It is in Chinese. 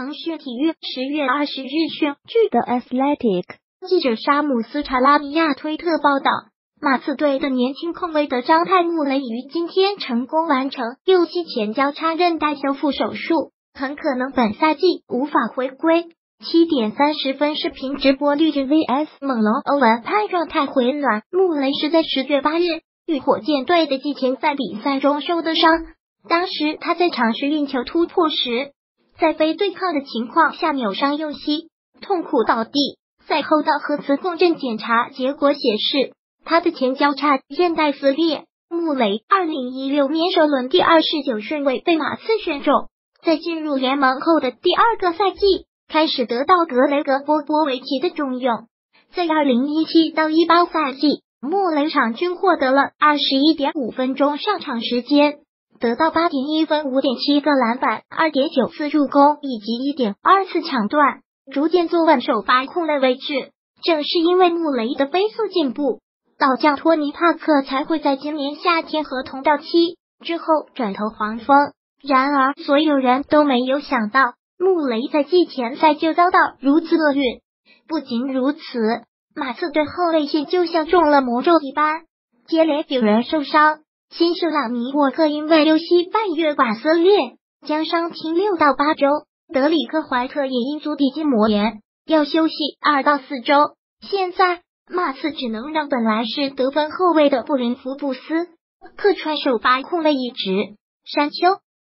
腾讯体育十月二十日讯，据 The Athletic 记者沙姆斯查拉尼亚推特报道，马刺队的年轻控卫的张泰穆雷于今天成功完成右膝前交叉韧带修复手术，很可能本赛季无法回归。七点三十分视频直播绿巨 vs 猛龙，欧文派状态回暖。穆雷是在十月八日与火箭队的季前赛比赛中受的伤，当时他在尝试运球突破时，在非对抗的情况下扭伤右膝，痛苦倒地。赛后的核磁共振检查结果显示，他的前交叉韧带撕裂。穆雷二零一六年首轮第二十九顺位被马刺选中，在进入联盟后的第二个赛季。开始得到格雷格波波维奇的重用，在二零一七到一八赛季，穆雷场均获得了二十一点五分钟上场时间，得到八点一分、五点七个篮板、二点九次助攻以及一点二次抢断，逐渐坐稳首发控卫位置。正是因为穆雷的飞速进步，老将托尼帕克才会在今年夏天合同到期之后转投黄蜂。然而，所有人都没有想到。穆雷在季前赛就遭到如此厄运，不仅如此，马刺队后卫线就像中了魔咒一般，接连有人受伤。新秀朗尼沃克因为右膝半月板撕裂，将伤停六到八周；德里克怀特也因足底筋膜炎，要休息二到四周。现在马刺只能让本来是得分后卫的布林福布斯客串首发控卫一职。山丘